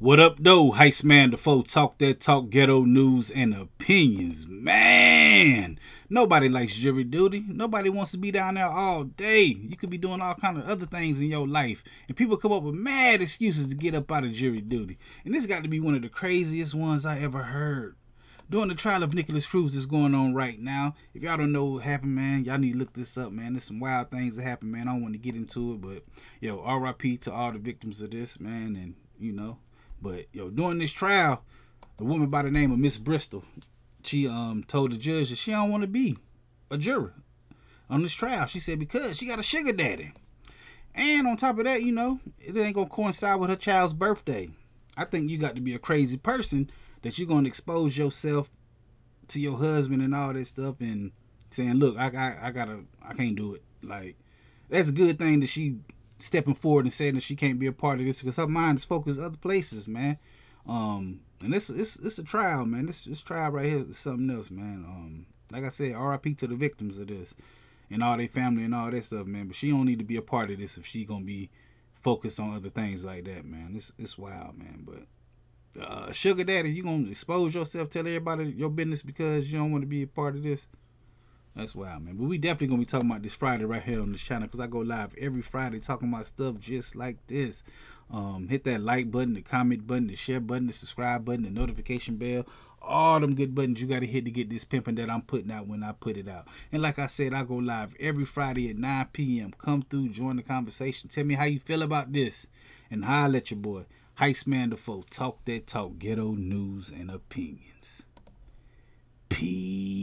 What up, though? Heist Man the Defoe talk that talk, ghetto news and opinions. Man, nobody likes jury duty. Nobody wants to be down there all day. You could be doing all kind of other things in your life, and people come up with mad excuses to get up out of jury duty. And this got to be one of the craziest ones I ever heard. During the trial of Nikolas Cruz is going on right now. If y'all don't know what happened, man, y'all need to look this up, man. There's some wild things that happened, man. I don't want to get into it, but yo, RIP to all the victims of this, man, and you know but yo, during this trial, the woman by the name of Miss Bristol, she um told the judge that she don't want to be a juror on this trial. She said because she got a sugar daddy. And on top of that, you know, it ain't gonna coincide with her child's birthday. I think you got to be a crazy person that you're gonna expose yourself to your husband and all that stuff and saying, look, I, I, I gotta, I can't do it. Like, that's a good thing that she stepping forward and saying that she can't be a part of this because her mind is focused other places, man. Um, and this it's it's a trial, man. This this trial right here is something else, man. Um, like I said, R.I.P. to the victims of this and all their family and all that stuff, man. But she don't need to be a part of this if she gonna be focused on other things like that, man. It's it's wild, man. But uh, sugar daddy, you gonna expose yourself, tell everybody your business because you don't want to be a part of this. That's wild, man. But we definitely gonna be talking about this Friday right here on this channel because I go live every Friday talking about stuff just like this. Um, hit that like button, the comment button, the share button, the subscribe button, the notification bell. All them good buttons you gotta hit to get this pimping that I'm putting out when I put it out. And like I said, I go live every Friday at 9 p.m. Come through, join the conversation. Tell me how you feel about this. And how I let your boy, Heist Man Da Foe, talk that talk, ghetto news and opinions. Peace.